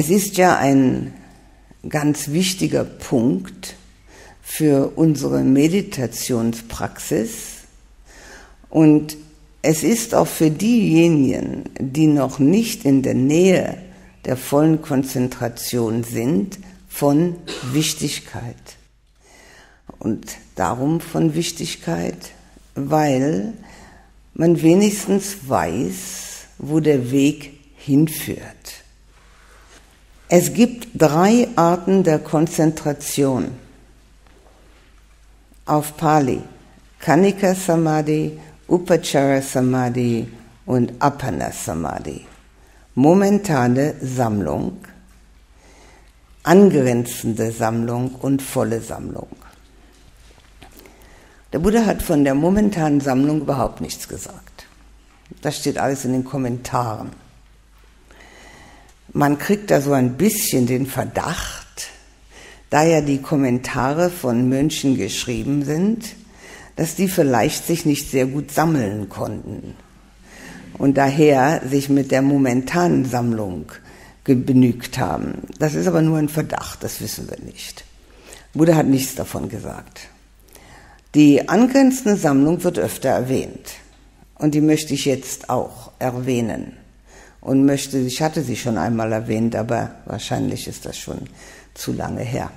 Es ist ja ein ganz wichtiger Punkt für unsere Meditationspraxis und es ist auch für diejenigen, die noch nicht in der Nähe der vollen Konzentration sind, von Wichtigkeit. Und darum von Wichtigkeit, weil man wenigstens weiß, wo der Weg hinführt. Es gibt drei Arten der Konzentration auf Pali. Kanika Samadhi, Upachara Samadhi und Apana Samadhi. Momentane Sammlung, angrenzende Sammlung und volle Sammlung. Der Buddha hat von der momentanen Sammlung überhaupt nichts gesagt. Das steht alles in den Kommentaren. Man kriegt da so ein bisschen den Verdacht, da ja die Kommentare von Mönchen geschrieben sind, dass die vielleicht sich nicht sehr gut sammeln konnten und daher sich mit der momentanen Sammlung genügt haben. Das ist aber nur ein Verdacht, das wissen wir nicht. Buddha hat nichts davon gesagt. Die angrenzende Sammlung wird öfter erwähnt und die möchte ich jetzt auch erwähnen und möchte, ich hatte sie schon einmal erwähnt, aber wahrscheinlich ist das schon zu lange her.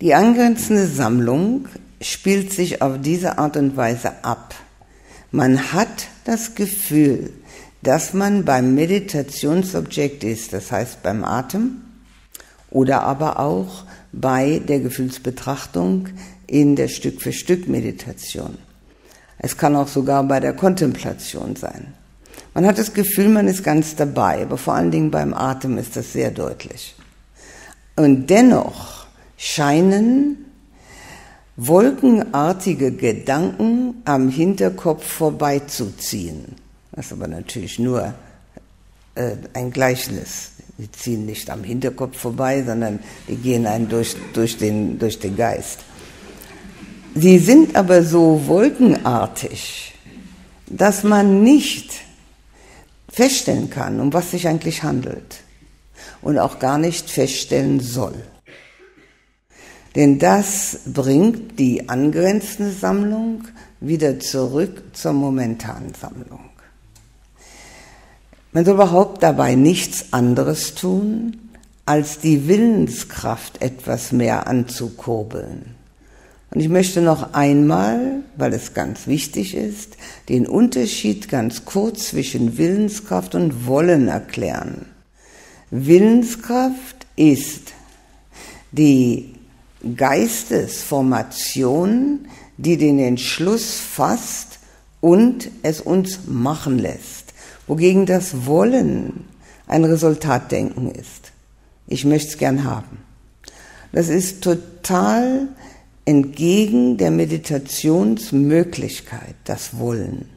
Die angrenzende Sammlung spielt sich auf diese Art und Weise ab. Man hat das Gefühl, dass man beim Meditationsobjekt ist, das heißt beim Atem, oder aber auch bei der Gefühlsbetrachtung in der Stück-für-Stück-Meditation. Es kann auch sogar bei der Kontemplation sein. Man hat das Gefühl, man ist ganz dabei, aber vor allen Dingen beim Atem ist das sehr deutlich. Und dennoch scheinen wolkenartige Gedanken am Hinterkopf vorbeizuziehen. Das ist aber natürlich nur äh, ein Gleichnis. Die ziehen nicht am Hinterkopf vorbei, sondern die gehen einen durch, durch, den, durch den Geist. Sie sind aber so wolkenartig, dass man nicht feststellen kann, um was sich eigentlich handelt und auch gar nicht feststellen soll. Denn das bringt die angrenzende Sammlung wieder zurück zur momentanen Sammlung. Man soll überhaupt dabei nichts anderes tun, als die Willenskraft etwas mehr anzukurbeln. Und ich möchte noch einmal, weil es ganz wichtig ist, den Unterschied ganz kurz zwischen Willenskraft und Wollen erklären. Willenskraft ist die Geistesformation, die den Entschluss fasst und es uns machen lässt, wogegen das Wollen ein Resultatdenken ist. Ich möchte es gern haben. Das ist total entgegen der Meditationsmöglichkeit, das Wollen,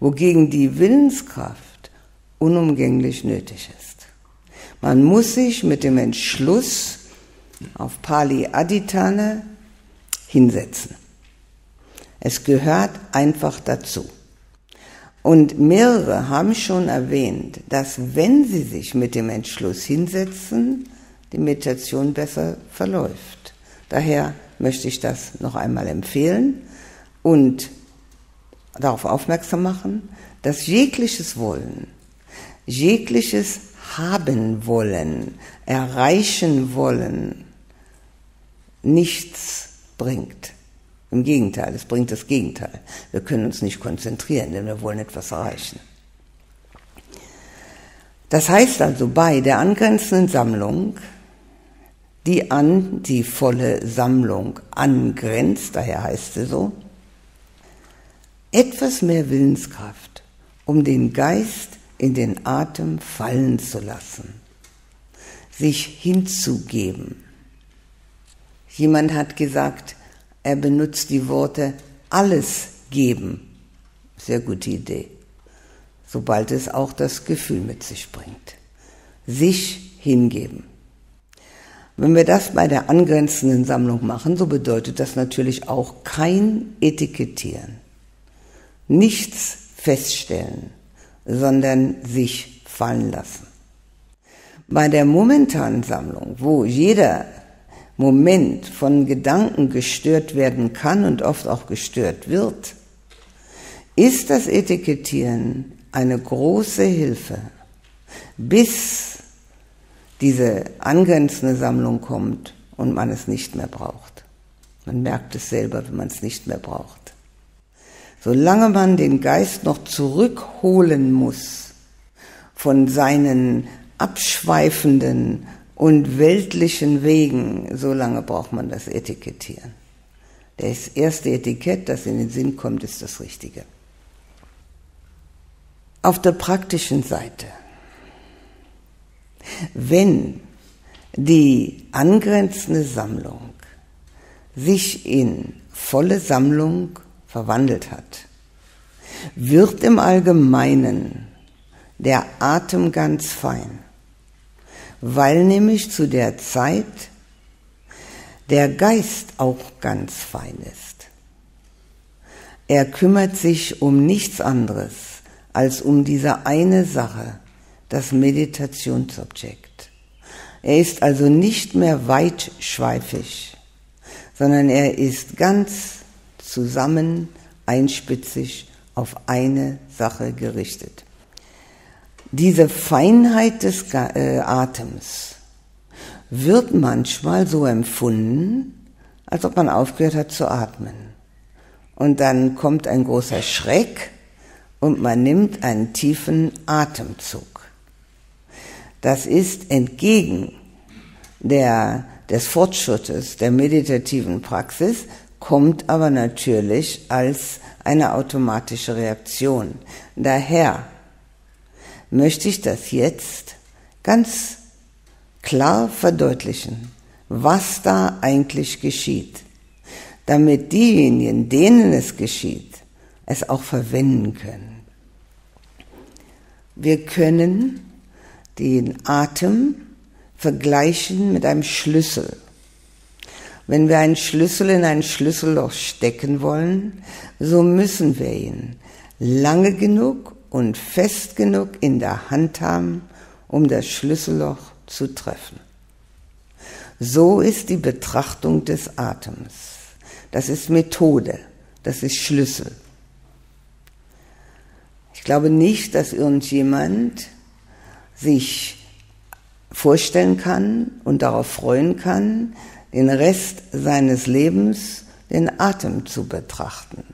wogegen die Willenskraft unumgänglich nötig ist. Man muss sich mit dem Entschluss auf Pali Aditana hinsetzen. Es gehört einfach dazu. Und mehrere haben schon erwähnt, dass wenn sie sich mit dem Entschluss hinsetzen, die Meditation besser verläuft. Daher möchte ich das noch einmal empfehlen und darauf aufmerksam machen, dass jegliches Wollen, jegliches haben wollen, erreichen wollen, nichts bringt. Im Gegenteil, es bringt das Gegenteil. Wir können uns nicht konzentrieren, denn wir wollen etwas erreichen. Das heißt also, bei der angrenzenden Sammlung die an die volle Sammlung angrenzt, daher heißt sie so, etwas mehr Willenskraft, um den Geist in den Atem fallen zu lassen, sich hinzugeben. Jemand hat gesagt, er benutzt die Worte alles geben. Sehr gute Idee. Sobald es auch das Gefühl mit sich bringt. Sich hingeben. Wenn wir das bei der angrenzenden Sammlung machen, so bedeutet das natürlich auch kein Etikettieren, nichts feststellen, sondern sich fallen lassen. Bei der momentanen Sammlung, wo jeder Moment von Gedanken gestört werden kann und oft auch gestört wird, ist das Etikettieren eine große Hilfe, bis diese angrenzende Sammlung kommt und man es nicht mehr braucht. Man merkt es selber, wenn man es nicht mehr braucht. Solange man den Geist noch zurückholen muss von seinen abschweifenden und weltlichen Wegen, solange braucht man das Etikettieren. Das erste Etikett, das in den Sinn kommt, ist das Richtige. Auf der praktischen Seite, wenn die angrenzende Sammlung sich in volle Sammlung verwandelt hat, wird im Allgemeinen der Atem ganz fein, weil nämlich zu der Zeit der Geist auch ganz fein ist. Er kümmert sich um nichts anderes als um diese eine Sache, das Meditationsobjekt. Er ist also nicht mehr weitschweifig, sondern er ist ganz zusammen einspitzig auf eine Sache gerichtet. Diese Feinheit des äh, Atems wird manchmal so empfunden, als ob man aufgehört hat zu atmen. Und dann kommt ein großer Schreck und man nimmt einen tiefen Atemzug. Das ist entgegen der, des Fortschrittes der meditativen Praxis, kommt aber natürlich als eine automatische Reaktion. Daher möchte ich das jetzt ganz klar verdeutlichen, was da eigentlich geschieht, damit diejenigen, denen es geschieht, es auch verwenden können. Wir können den Atem vergleichen mit einem Schlüssel. Wenn wir einen Schlüssel in ein Schlüsselloch stecken wollen, so müssen wir ihn lange genug und fest genug in der Hand haben, um das Schlüsselloch zu treffen. So ist die Betrachtung des Atems. Das ist Methode, das ist Schlüssel. Ich glaube nicht, dass irgendjemand sich vorstellen kann und darauf freuen kann, den Rest seines Lebens den Atem zu betrachten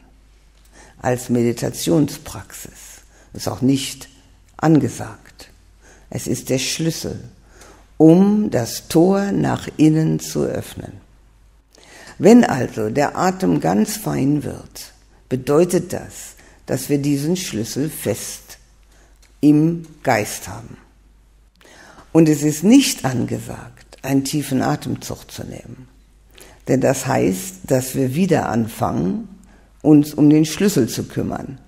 als Meditationspraxis. Ist auch nicht angesagt. Es ist der Schlüssel, um das Tor nach innen zu öffnen. Wenn also der Atem ganz fein wird, bedeutet das, dass wir diesen Schlüssel fest im Geist haben. Und es ist nicht angesagt, einen tiefen Atemzug zu nehmen. Denn das heißt, dass wir wieder anfangen, uns um den Schlüssel zu kümmern,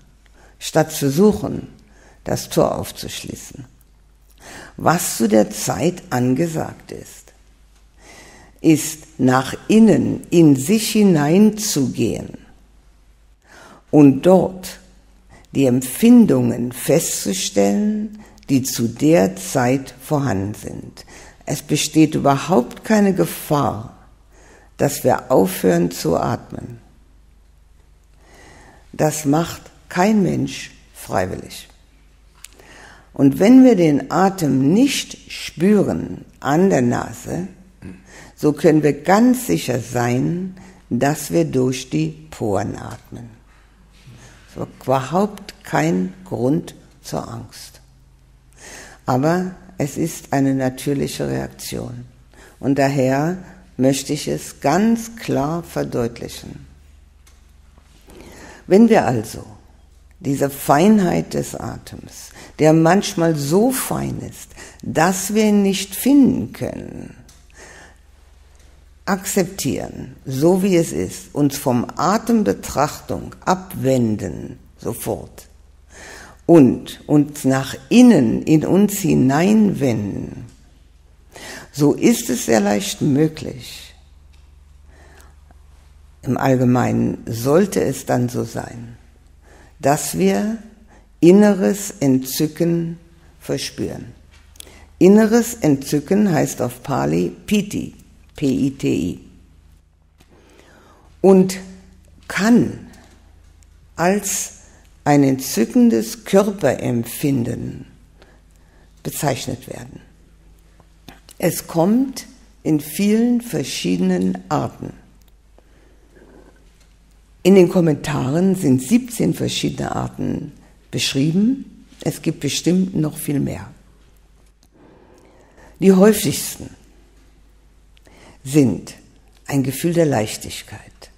statt zu suchen, das Tor aufzuschließen. Was zu der Zeit angesagt ist, ist nach innen in sich hineinzugehen und dort die Empfindungen festzustellen, die zu der Zeit vorhanden sind. Es besteht überhaupt keine Gefahr, dass wir aufhören zu atmen. Das macht kein Mensch freiwillig. Und wenn wir den Atem nicht spüren an der Nase, so können wir ganz sicher sein, dass wir durch die Poren atmen. So überhaupt kein Grund zur Angst. Aber es ist eine natürliche Reaktion. Und daher möchte ich es ganz klar verdeutlichen. Wenn wir also diese Feinheit des Atems, der manchmal so fein ist, dass wir ihn nicht finden können, akzeptieren, so wie es ist, uns vom Atembetrachtung abwenden, sofort, und uns nach innen in uns hineinwenden, so ist es sehr leicht möglich. Im Allgemeinen sollte es dann so sein, dass wir inneres Entzücken verspüren. Inneres Entzücken heißt auf Pali Piti, P-I-T-I. Und kann als ein entzückendes Körperempfinden bezeichnet werden. Es kommt in vielen verschiedenen Arten. In den Kommentaren sind 17 verschiedene Arten beschrieben. Es gibt bestimmt noch viel mehr. Die häufigsten sind ein Gefühl der Leichtigkeit.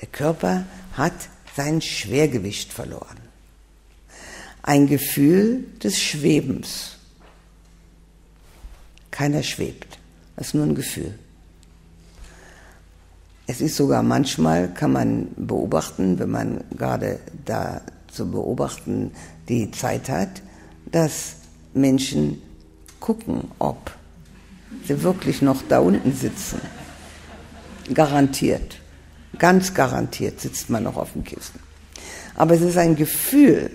Der Körper hat sein Schwergewicht verloren. Ein Gefühl des Schwebens. Keiner schwebt. Das ist nur ein Gefühl. Es ist sogar manchmal, kann man beobachten, wenn man gerade da zu beobachten die Zeit hat, dass Menschen gucken, ob sie wirklich noch da unten sitzen. Garantiert. Ganz garantiert sitzt man noch auf dem Kissen. Aber es ist ein Gefühl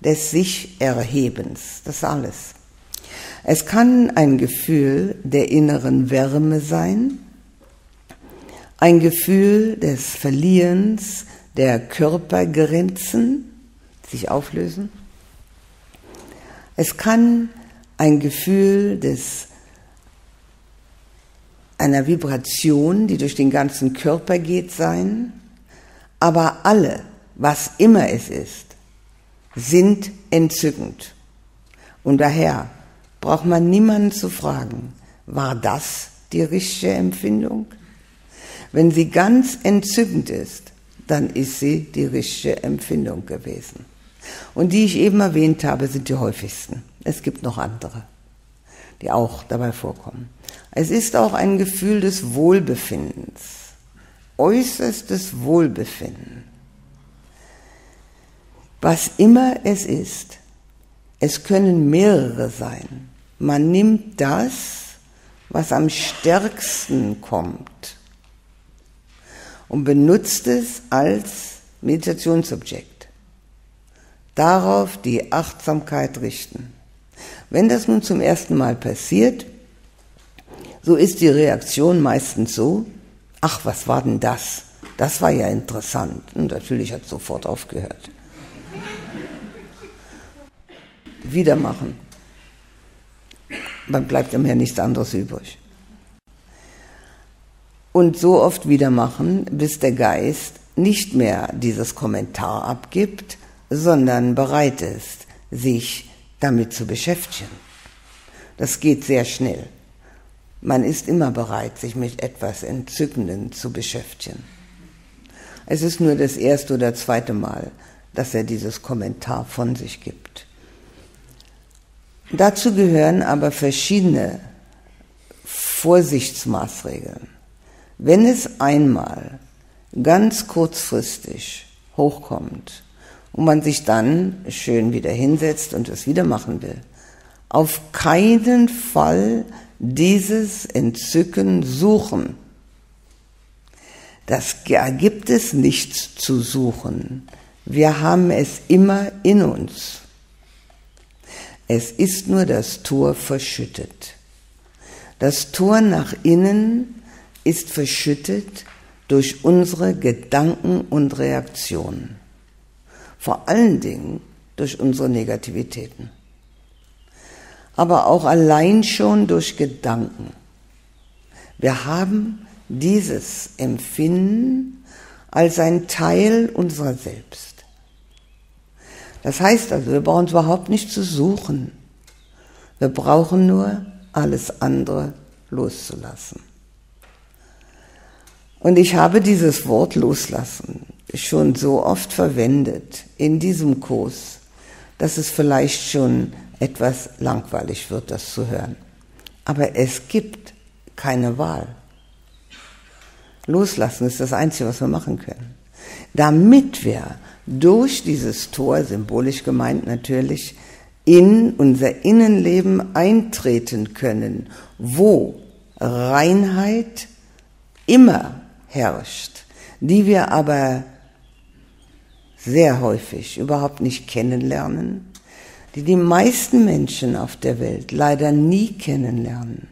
des Sich-Erhebens, das alles. Es kann ein Gefühl der inneren Wärme sein, ein Gefühl des Verlierens der Körpergrenzen, sich auflösen. Es kann ein Gefühl des einer Vibration, die durch den ganzen Körper geht, sein. Aber alle, was immer es ist, sind entzückend. Und daher braucht man niemanden zu fragen, war das die richtige Empfindung? Wenn sie ganz entzückend ist, dann ist sie die richtige Empfindung gewesen. Und die ich eben erwähnt habe, sind die häufigsten. Es gibt noch andere, die auch dabei vorkommen. Es ist auch ein Gefühl des Wohlbefindens, äußerstes Wohlbefinden. Was immer es ist, es können mehrere sein. Man nimmt das, was am stärksten kommt und benutzt es als Meditationsobjekt. Darauf die Achtsamkeit richten. Wenn das nun zum ersten Mal passiert, so ist die Reaktion meistens so, ach, was war denn das? Das war ja interessant. Und natürlich hat es sofort aufgehört. Wieder machen. Dann bleibt ihm ja nichts anderes übrig. Und so oft wieder machen, bis der Geist nicht mehr dieses Kommentar abgibt, sondern bereit ist, sich damit zu beschäftigen. Das geht sehr schnell. Man ist immer bereit, sich mit etwas Entzückendem zu beschäftigen. Es ist nur das erste oder zweite Mal, dass er dieses Kommentar von sich gibt. Dazu gehören aber verschiedene Vorsichtsmaßregeln. Wenn es einmal ganz kurzfristig hochkommt und man sich dann schön wieder hinsetzt und es wieder machen will, auf keinen Fall dieses Entzücken suchen. Das gibt es nicht zu suchen. Wir haben es immer in uns. Es ist nur das Tor verschüttet. Das Tor nach innen ist verschüttet durch unsere Gedanken und Reaktionen. Vor allen Dingen durch unsere Negativitäten aber auch allein schon durch Gedanken. Wir haben dieses Empfinden als ein Teil unserer selbst. Das heißt also, wir brauchen überhaupt nicht zu suchen. Wir brauchen nur alles andere loszulassen. Und ich habe dieses Wort loslassen schon so oft verwendet in diesem Kurs, dass es vielleicht schon etwas langweilig wird, das zu hören. Aber es gibt keine Wahl. Loslassen ist das Einzige, was wir machen können. Damit wir durch dieses Tor, symbolisch gemeint natürlich, in unser Innenleben eintreten können, wo Reinheit immer herrscht, die wir aber sehr häufig überhaupt nicht kennenlernen, die die meisten Menschen auf der Welt leider nie kennenlernen.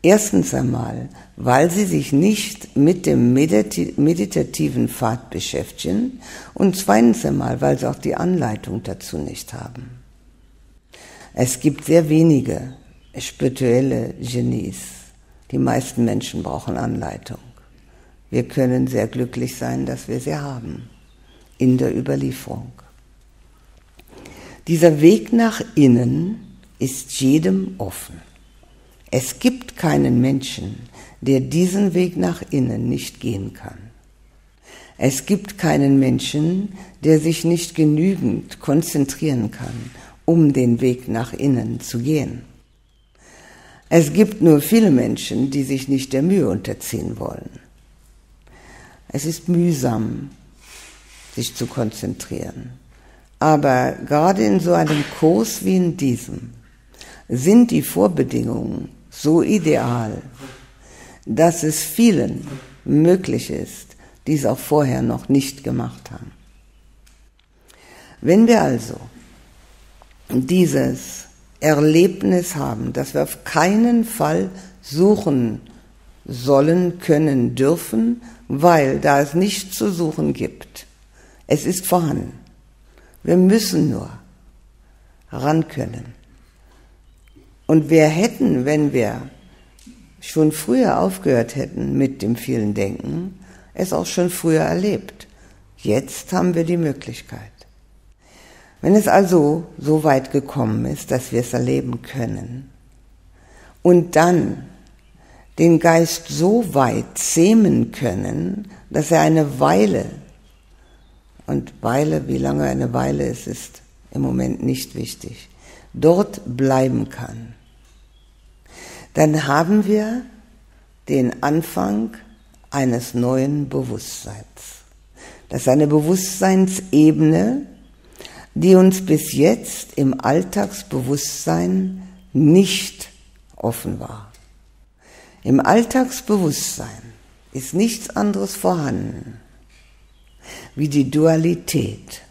Erstens einmal, weil sie sich nicht mit dem meditativen Pfad beschäftigen und zweitens einmal, weil sie auch die Anleitung dazu nicht haben. Es gibt sehr wenige spirituelle Genies. Die meisten Menschen brauchen Anleitung. Wir können sehr glücklich sein, dass wir sie haben in der Überlieferung. Dieser Weg nach innen ist jedem offen. Es gibt keinen Menschen, der diesen Weg nach innen nicht gehen kann. Es gibt keinen Menschen, der sich nicht genügend konzentrieren kann, um den Weg nach innen zu gehen. Es gibt nur viele Menschen, die sich nicht der Mühe unterziehen wollen. Es ist mühsam, sich zu konzentrieren. Aber gerade in so einem Kurs wie in diesem sind die Vorbedingungen so ideal, dass es vielen möglich ist, die es auch vorher noch nicht gemacht haben. Wenn wir also dieses Erlebnis haben, dass wir auf keinen Fall suchen sollen, können, dürfen, weil da es nichts zu suchen gibt. Es ist vorhanden. Wir müssen nur ran können. Und wir hätten, wenn wir schon früher aufgehört hätten mit dem vielen Denken, es auch schon früher erlebt. Jetzt haben wir die Möglichkeit. Wenn es also so weit gekommen ist, dass wir es erleben können und dann den Geist so weit zähmen können, dass er eine Weile, und Weile, wie lange eine Weile ist, ist im Moment nicht wichtig, dort bleiben kann, dann haben wir den Anfang eines neuen Bewusstseins. Das ist eine Bewusstseinsebene, die uns bis jetzt im Alltagsbewusstsein nicht offen war. Im Alltagsbewusstsein ist nichts anderes vorhanden wie die Dualität.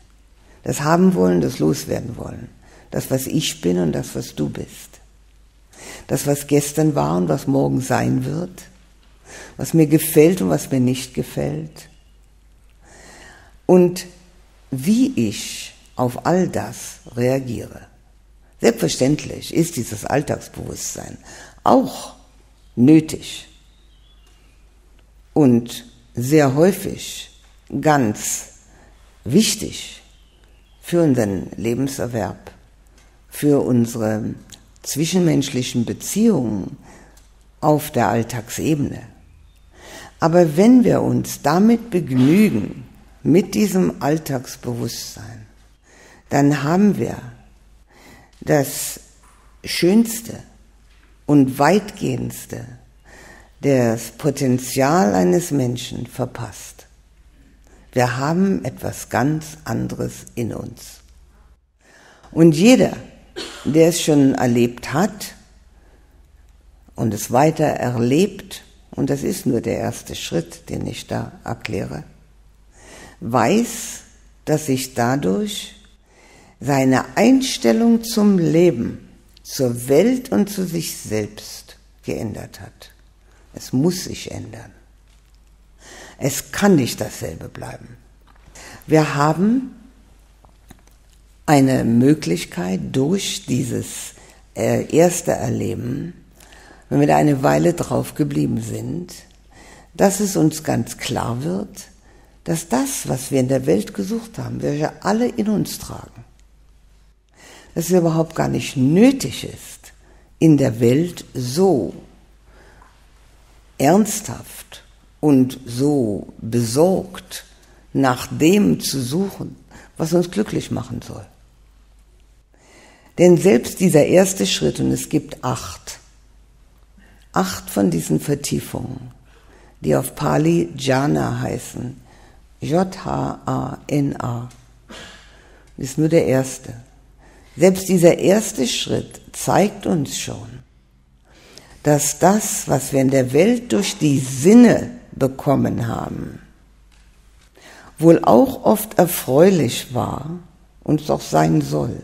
Das haben wollen, das loswerden wollen. Das, was ich bin und das, was du bist. Das, was gestern war und was morgen sein wird. Was mir gefällt und was mir nicht gefällt. Und wie ich auf all das reagiere. Selbstverständlich ist dieses Alltagsbewusstsein auch nötig und sehr häufig ganz wichtig für unseren Lebenserwerb, für unsere zwischenmenschlichen Beziehungen auf der Alltagsebene. Aber wenn wir uns damit begnügen, mit diesem Alltagsbewusstsein, dann haben wir das Schönste und weitgehendste das Potenzial eines Menschen verpasst. Wir haben etwas ganz anderes in uns. Und jeder, der es schon erlebt hat und es weiter erlebt, und das ist nur der erste Schritt, den ich da erkläre, weiß, dass sich dadurch seine Einstellung zum Leben, zur Welt und zu sich selbst geändert hat. Es muss sich ändern. Es kann nicht dasselbe bleiben. Wir haben eine Möglichkeit durch dieses äh, erste Erleben, wenn wir da eine Weile drauf geblieben sind, dass es uns ganz klar wird, dass das, was wir in der Welt gesucht haben, wir alle in uns tragen. Dass es überhaupt gar nicht nötig ist, in der Welt so ernsthaft und so besorgt nach dem zu suchen, was uns glücklich machen soll. Denn selbst dieser erste Schritt, und es gibt acht, acht von diesen Vertiefungen, die auf Pali Jhana heißen, J-H-A-N-A, ist nur der erste. Selbst dieser erste Schritt zeigt uns schon, dass das, was wir in der Welt durch die Sinne bekommen haben, wohl auch oft erfreulich war und doch sein soll.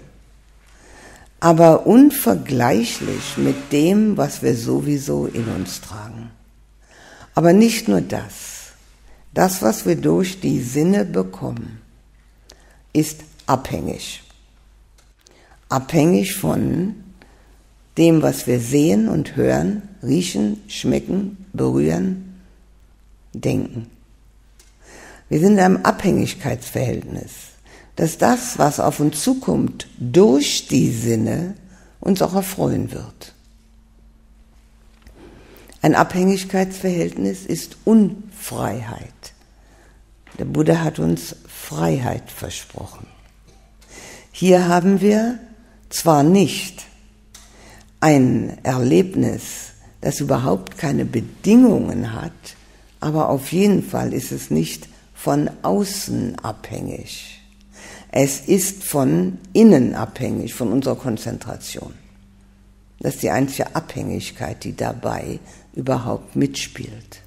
aber unvergleichlich mit dem, was wir sowieso in uns tragen. Aber nicht nur das. Das, was wir durch die Sinne bekommen, ist abhängig. Abhängig von dem, was wir sehen und hören, riechen, schmecken, berühren, denken. Wir sind in einem Abhängigkeitsverhältnis, dass das, was auf uns zukommt, durch die Sinne uns auch erfreuen wird. Ein Abhängigkeitsverhältnis ist Unfreiheit. Der Buddha hat uns Freiheit versprochen. Hier haben wir zwar nicht ein Erlebnis, das überhaupt keine Bedingungen hat, aber auf jeden Fall ist es nicht von außen abhängig. Es ist von innen abhängig, von unserer Konzentration. Das ist die einzige Abhängigkeit, die dabei überhaupt mitspielt.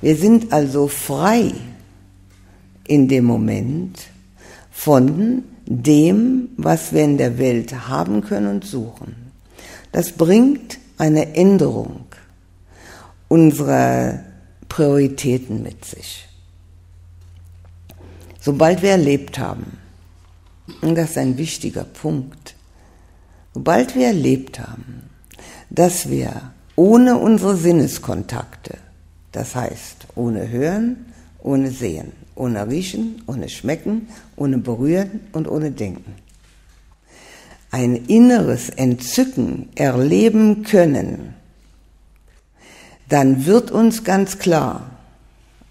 Wir sind also frei in dem Moment von dem, was wir in der Welt haben können und suchen. Das bringt eine Änderung unserer Prioritäten mit sich. Sobald wir erlebt haben, und das ist ein wichtiger Punkt, sobald wir erlebt haben, dass wir ohne unsere Sinneskontakte, das heißt ohne Hören, ohne Sehen, ohne Riechen, ohne Schmecken, ohne Berühren und ohne Denken, ein inneres Entzücken erleben können, dann wird uns ganz klar,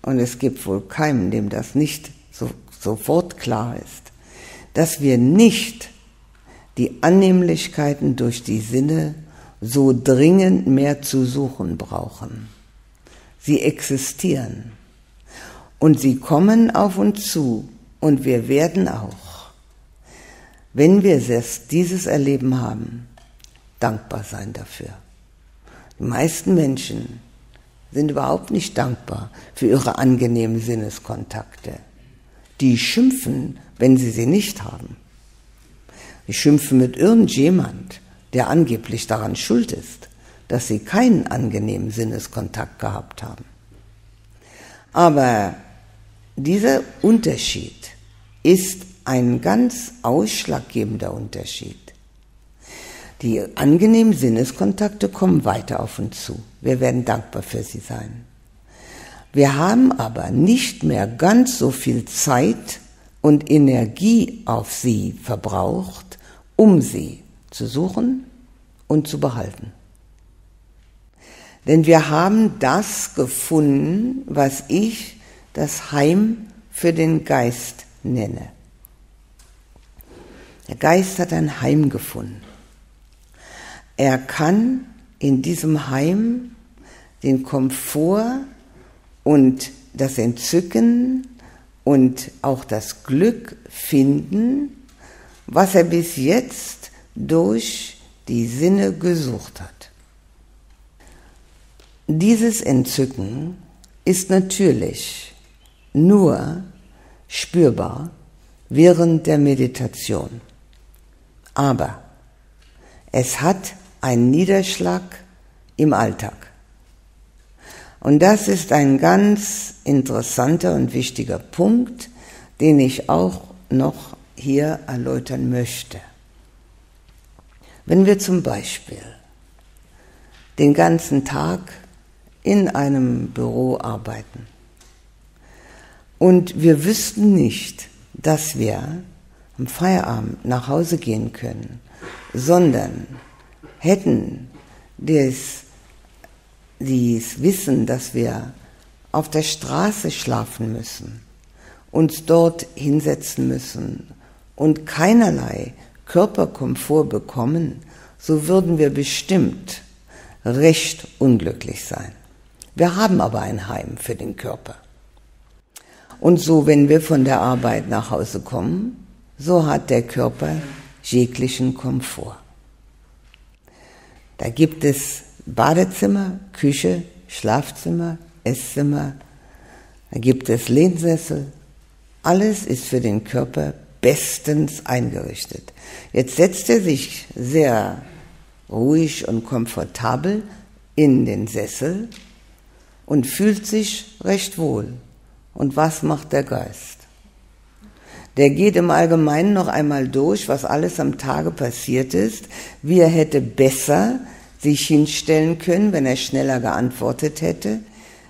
und es gibt wohl keinen, dem das nicht so, sofort klar ist, dass wir nicht die Annehmlichkeiten durch die Sinne so dringend mehr zu suchen brauchen. Sie existieren und sie kommen auf uns zu und wir werden auch, wenn wir dieses Erleben haben, dankbar sein dafür. Die meisten Menschen sind überhaupt nicht dankbar für ihre angenehmen Sinneskontakte. Die schimpfen, wenn sie sie nicht haben. Die schimpfen mit irgendjemand, der angeblich daran schuld ist, dass sie keinen angenehmen Sinneskontakt gehabt haben. Aber dieser Unterschied ist ein ganz ausschlaggebender Unterschied. Die angenehmen Sinneskontakte kommen weiter auf uns zu. Wir werden dankbar für sie sein. Wir haben aber nicht mehr ganz so viel Zeit und Energie auf sie verbraucht, um sie zu suchen und zu behalten. Denn wir haben das gefunden, was ich das Heim für den Geist nenne. Der Geist hat ein Heim gefunden. Er kann in diesem Heim den Komfort und das Entzücken und auch das Glück finden, was er bis jetzt durch die Sinne gesucht hat. Dieses Entzücken ist natürlich nur spürbar während der Meditation. Aber es hat einen Niederschlag im Alltag. Und das ist ein ganz interessanter und wichtiger Punkt, den ich auch noch hier erläutern möchte. Wenn wir zum Beispiel den ganzen Tag in einem Büro arbeiten und wir wüssten nicht, dass wir am Feierabend nach Hause gehen können, sondern hätten das, dies Wissen, dass wir auf der Straße schlafen müssen, uns dort hinsetzen müssen und keinerlei Körperkomfort bekommen, so würden wir bestimmt recht unglücklich sein. Wir haben aber ein Heim für den Körper. Und so, wenn wir von der Arbeit nach Hause kommen, so hat der Körper jeglichen Komfort. Da gibt es Badezimmer, Küche, Schlafzimmer, Esszimmer, da gibt es Lehnsessel. Alles ist für den Körper bestens eingerichtet. Jetzt setzt er sich sehr ruhig und komfortabel in den Sessel und fühlt sich recht wohl. Und was macht der Geist? Der geht im Allgemeinen noch einmal durch, was alles am Tage passiert ist, wie er hätte besser sich hinstellen können, wenn er schneller geantwortet hätte,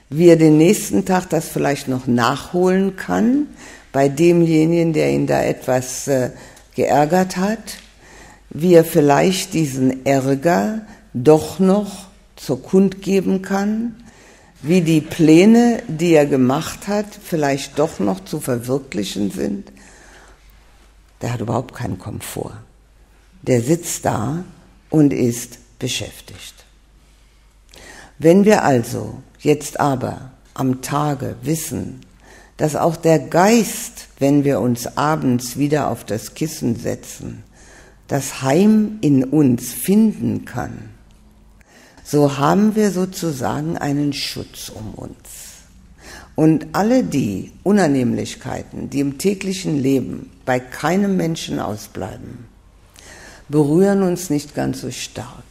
wie er den nächsten Tag das vielleicht noch nachholen kann bei demjenigen, der ihn da etwas äh, geärgert hat, wie er vielleicht diesen Ärger doch noch zur Kund geben kann, wie die Pläne, die er gemacht hat, vielleicht doch noch zu verwirklichen sind. Der hat überhaupt keinen Komfort. Der sitzt da und ist beschäftigt. Wenn wir also jetzt aber am Tage wissen, dass auch der Geist, wenn wir uns abends wieder auf das Kissen setzen, das Heim in uns finden kann, so haben wir sozusagen einen Schutz um uns. Und alle die Unannehmlichkeiten, die im täglichen Leben bei keinem Menschen ausbleiben, berühren uns nicht ganz so stark.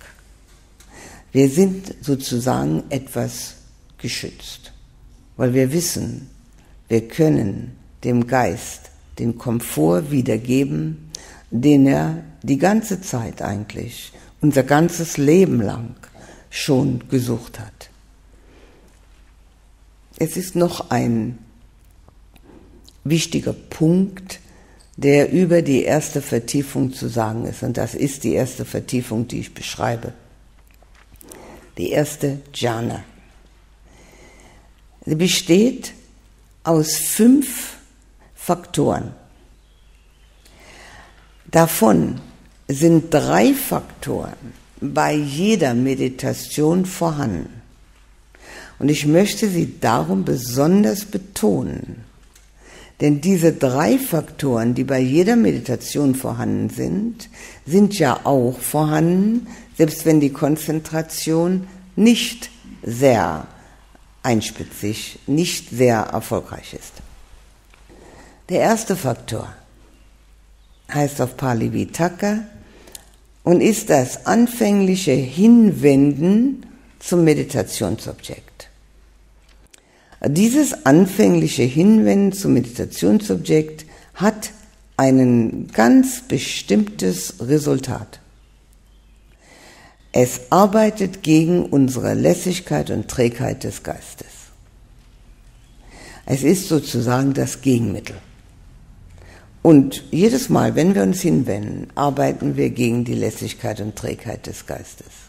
Wir sind sozusagen etwas geschützt, weil wir wissen, wir können dem Geist den Komfort wiedergeben, den er die ganze Zeit eigentlich, unser ganzes Leben lang schon gesucht hat. Es ist noch ein wichtiger Punkt, der über die erste Vertiefung zu sagen ist. Und das ist die erste Vertiefung, die ich beschreibe. Die erste Jhana. Sie besteht aus fünf Faktoren. Davon sind drei Faktoren bei jeder Meditation vorhanden. Und ich möchte sie darum besonders betonen. Denn diese drei Faktoren, die bei jeder Meditation vorhanden sind, sind ja auch vorhanden, selbst wenn die Konzentration nicht sehr einspitzig, nicht sehr erfolgreich ist. Der erste Faktor heißt auf Pali Vitaka und ist das anfängliche Hinwenden zum Meditationsobjekt. Dieses anfängliche Hinwenden zum Meditationsobjekt hat ein ganz bestimmtes Resultat. Es arbeitet gegen unsere Lässigkeit und Trägheit des Geistes. Es ist sozusagen das Gegenmittel. Und jedes Mal, wenn wir uns hinwenden, arbeiten wir gegen die Lässigkeit und Trägheit des Geistes.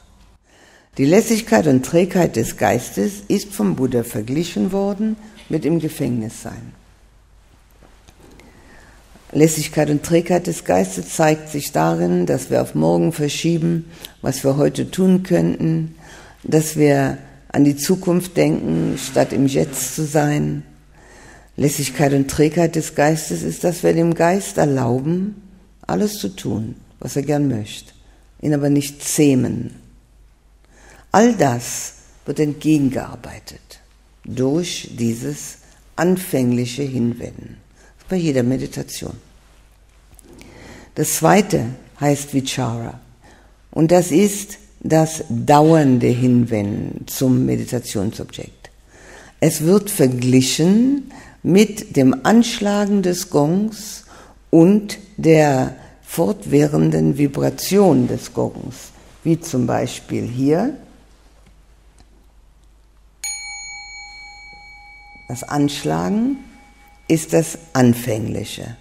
Die Lässigkeit und Trägheit des Geistes ist vom Buddha verglichen worden mit dem Gefängnissein. Lässigkeit und Trägheit des Geistes zeigt sich darin, dass wir auf morgen verschieben, was wir heute tun könnten, dass wir an die Zukunft denken, statt im Jetzt zu sein, Lässigkeit und Trägheit des Geistes ist, dass wir dem Geist erlauben, alles zu tun, was er gern möchte, ihn aber nicht zähmen. All das wird entgegengearbeitet durch dieses anfängliche Hinwenden. Bei jeder Meditation. Das zweite heißt Vichara. Und das ist das dauernde Hinwenden zum Meditationsobjekt. Es wird verglichen mit dem Anschlagen des Gongs und der fortwährenden Vibration des Gongs, wie zum Beispiel hier. Das Anschlagen ist das Anfängliche.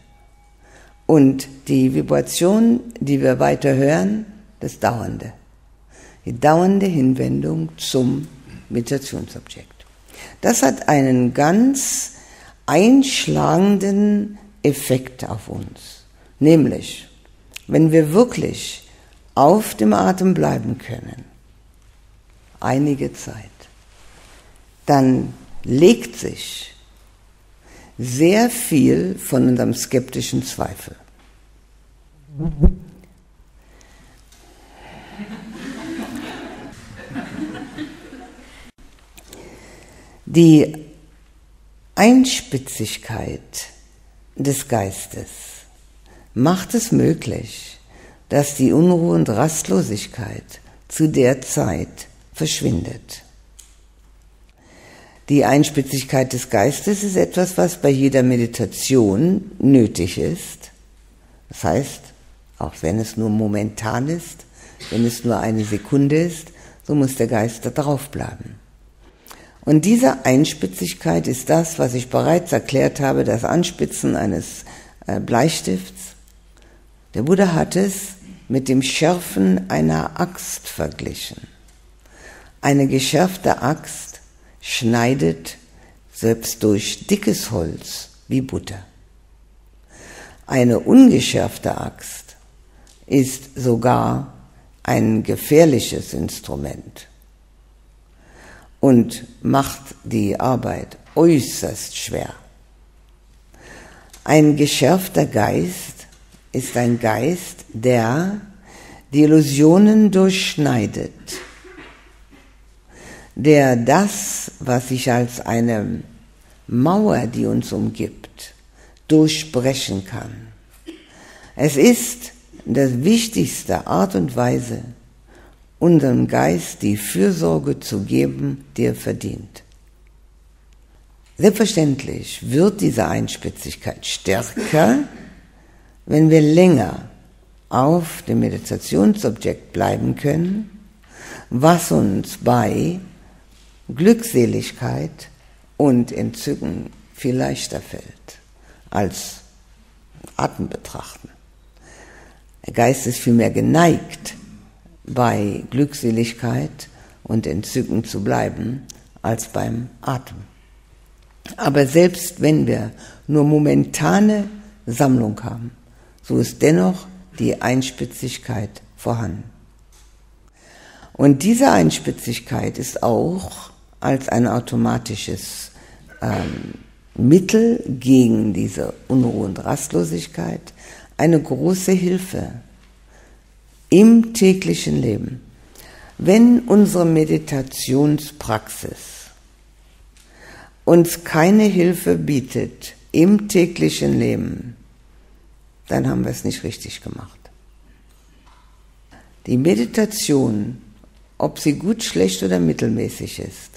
Und die Vibration, die wir weiter hören, das Dauernde. Die dauernde Hinwendung zum Meditationsobjekt. Das hat einen ganz einschlagenden Effekt auf uns. Nämlich, wenn wir wirklich auf dem Atem bleiben können, einige Zeit, dann legt sich sehr viel von unserem skeptischen Zweifel. Die Einspitzigkeit des Geistes macht es möglich, dass die Unruhe und Rastlosigkeit zu der Zeit verschwindet. Die Einspitzigkeit des Geistes ist etwas, was bei jeder Meditation nötig ist. Das heißt, auch wenn es nur momentan ist, wenn es nur eine Sekunde ist, so muss der Geist da drauf bleiben. Und diese Einspitzigkeit ist das, was ich bereits erklärt habe, das Anspitzen eines äh, Bleistifts. Der Buddha hat es mit dem Schärfen einer Axt verglichen. Eine geschärfte Axt schneidet selbst durch dickes Holz wie Butter. Eine ungeschärfte Axt ist sogar ein gefährliches Instrument und macht die Arbeit äußerst schwer. Ein geschärfter Geist ist ein Geist, der die Illusionen durchschneidet, der das, was sich als eine Mauer, die uns umgibt, durchbrechen kann. Es ist das wichtigste Art und Weise, unserem Geist die Fürsorge zu geben, die er verdient. Selbstverständlich wird diese Einspitzigkeit stärker, wenn wir länger auf dem Meditationsobjekt bleiben können, was uns bei Glückseligkeit und Entzücken viel leichter fällt als Atem betrachten. Der Geist ist vielmehr geneigt, bei Glückseligkeit und Entzücken zu bleiben, als beim Atem. Aber selbst wenn wir nur momentane Sammlung haben, so ist dennoch die Einspitzigkeit vorhanden. Und diese Einspitzigkeit ist auch als ein automatisches ähm, Mittel gegen diese Unruhe und Rastlosigkeit eine große Hilfe im täglichen Leben. Wenn unsere Meditationspraxis uns keine Hilfe bietet im täglichen Leben, dann haben wir es nicht richtig gemacht. Die Meditation, ob sie gut, schlecht oder mittelmäßig ist,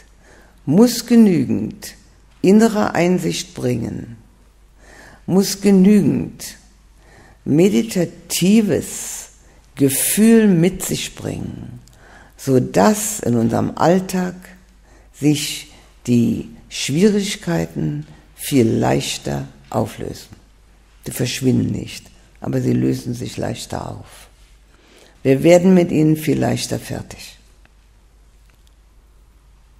muss genügend innere Einsicht bringen, muss genügend meditatives Gefühl mit sich bringen, so dass in unserem Alltag sich die Schwierigkeiten viel leichter auflösen. Sie verschwinden nicht, aber sie lösen sich leichter auf. Wir werden mit ihnen viel leichter fertig.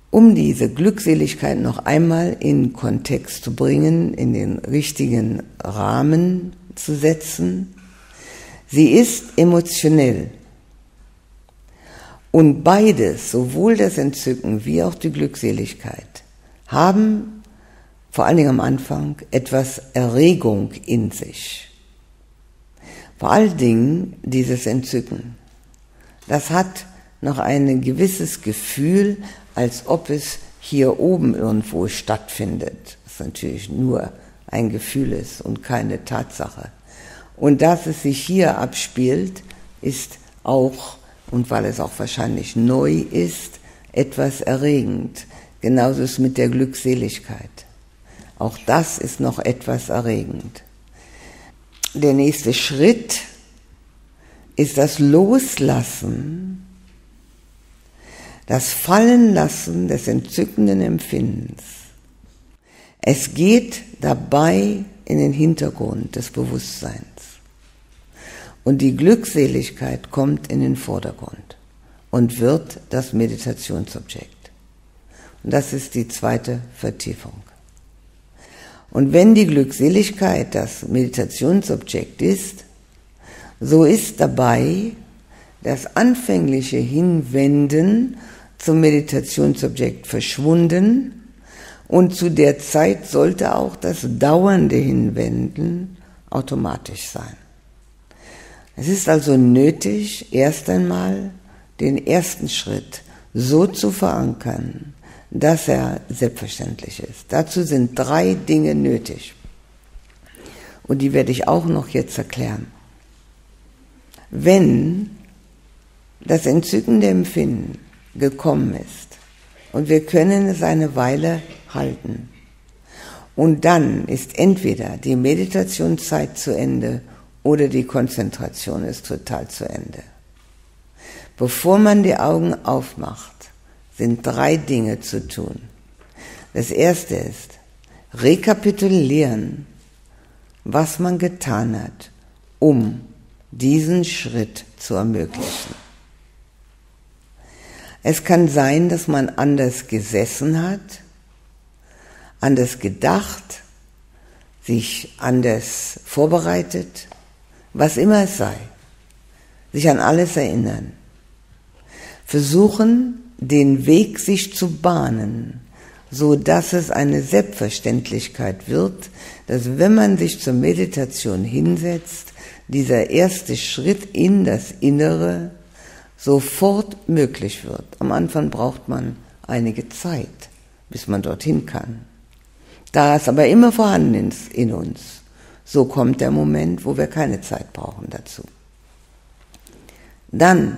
Um diese Glückseligkeit noch einmal in Kontext zu bringen, in den richtigen Rahmen zu setzen, sie ist emotionell. Und beides, sowohl das Entzücken wie auch die Glückseligkeit, haben vor allen Dingen am Anfang etwas Erregung in sich. Vor allen Dingen dieses Entzücken. Das hat noch ein gewisses Gefühl, als ob es hier oben irgendwo stattfindet. Ist natürlich nur ein Gefühl ist und keine Tatsache. Und dass es sich hier abspielt, ist auch, und weil es auch wahrscheinlich neu ist, etwas erregend. Genauso ist es mit der Glückseligkeit. Auch das ist noch etwas erregend. Der nächste Schritt ist das Loslassen, das Fallenlassen des entzückenden Empfindens. Es geht dabei in den Hintergrund des Bewusstseins. Und die Glückseligkeit kommt in den Vordergrund und wird das Meditationsobjekt. Und das ist die zweite Vertiefung. Und wenn die Glückseligkeit das Meditationsobjekt ist, so ist dabei das anfängliche Hinwenden zum Meditationsobjekt verschwunden und zu der Zeit sollte auch das dauernde Hinwenden automatisch sein. Es ist also nötig, erst einmal den ersten Schritt so zu verankern, dass er selbstverständlich ist. Dazu sind drei Dinge nötig. Und die werde ich auch noch jetzt erklären. Wenn das entzückende Empfinden gekommen ist und wir können es eine Weile halten, und dann ist entweder die Meditationszeit zu Ende oder die Konzentration ist total zu Ende. Bevor man die Augen aufmacht, sind drei Dinge zu tun. Das erste ist, rekapitulieren, was man getan hat, um diesen Schritt zu ermöglichen. Es kann sein, dass man anders gesessen hat, anders gedacht, sich anders vorbereitet, was immer es sei, sich an alles erinnern. Versuchen, den Weg sich zu bahnen, so dass es eine Selbstverständlichkeit wird, dass wenn man sich zur Meditation hinsetzt, dieser erste Schritt in das Innere sofort möglich wird. Am Anfang braucht man einige Zeit, bis man dorthin kann. Da es aber immer vorhanden ist in uns, so kommt der Moment, wo wir keine Zeit brauchen dazu. Dann,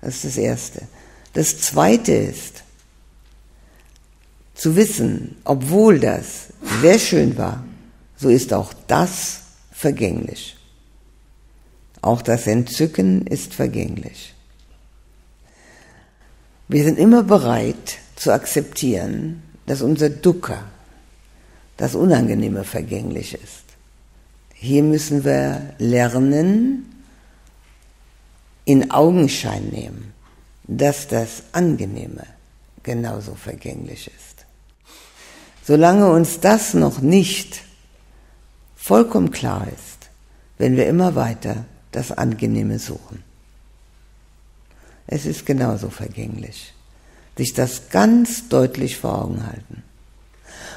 das ist das Erste. Das Zweite ist, zu wissen, obwohl das sehr schön war, so ist auch das vergänglich. Auch das Entzücken ist vergänglich. Wir sind immer bereit zu akzeptieren, dass unser Dukkha, das Unangenehme vergänglich ist. Hier müssen wir lernen, in Augenschein nehmen, dass das Angenehme genauso vergänglich ist. Solange uns das noch nicht vollkommen klar ist, werden wir immer weiter das Angenehme suchen. Es ist genauso vergänglich. Sich das ganz deutlich vor Augen halten.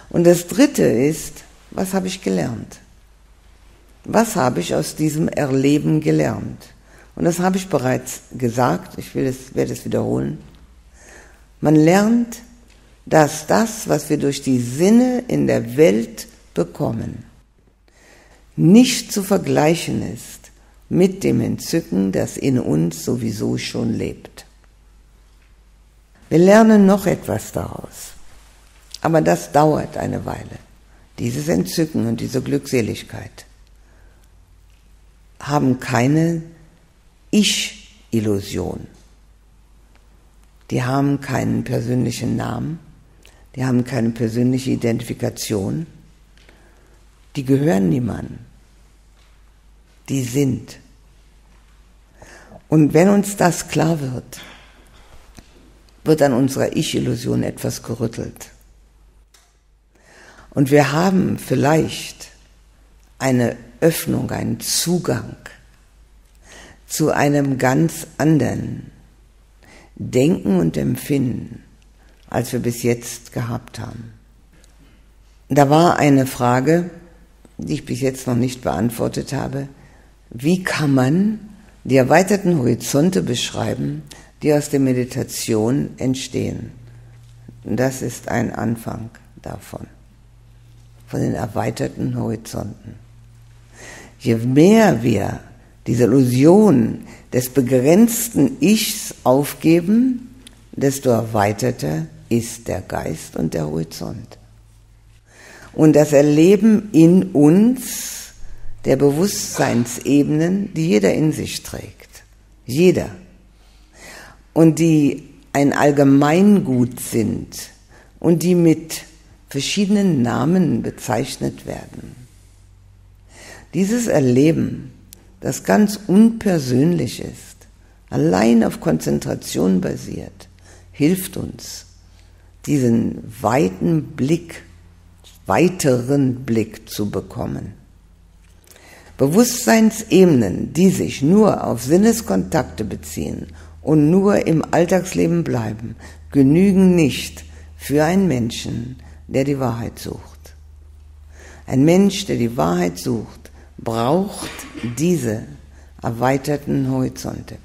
Und das Dritte ist, was habe ich gelernt? Was habe ich aus diesem Erleben gelernt? Und das habe ich bereits gesagt, ich will es, werde es wiederholen. Man lernt, dass das, was wir durch die Sinne in der Welt bekommen, nicht zu vergleichen ist mit dem Entzücken, das in uns sowieso schon lebt. Wir lernen noch etwas daraus. Aber das dauert eine Weile. Dieses Entzücken und diese Glückseligkeit haben keine Ich-Illusion. Die haben keinen persönlichen Namen, die haben keine persönliche Identifikation, die gehören niemandem, die sind. Und wenn uns das klar wird, wird an unserer Ich-Illusion etwas gerüttelt. Und wir haben vielleicht eine Öffnung, einen Zugang zu einem ganz anderen Denken und Empfinden, als wir bis jetzt gehabt haben. Da war eine Frage, die ich bis jetzt noch nicht beantwortet habe. Wie kann man die erweiterten Horizonte beschreiben, die aus der Meditation entstehen? Das ist ein Anfang davon von den erweiterten Horizonten. Je mehr wir diese Illusion des begrenzten Ichs aufgeben, desto erweiterter ist der Geist und der Horizont. Und das Erleben in uns der Bewusstseinsebenen, die jeder in sich trägt. Jeder. Und die ein Allgemeingut sind und die mit verschiedenen Namen bezeichnet werden. Dieses Erleben, das ganz unpersönlich ist, allein auf Konzentration basiert, hilft uns, diesen weiten Blick, weiteren Blick zu bekommen. Bewusstseinsebenen, die sich nur auf Sinneskontakte beziehen und nur im Alltagsleben bleiben, genügen nicht für einen Menschen, der die Wahrheit sucht. Ein Mensch, der die Wahrheit sucht, braucht diese erweiterten Horizonte.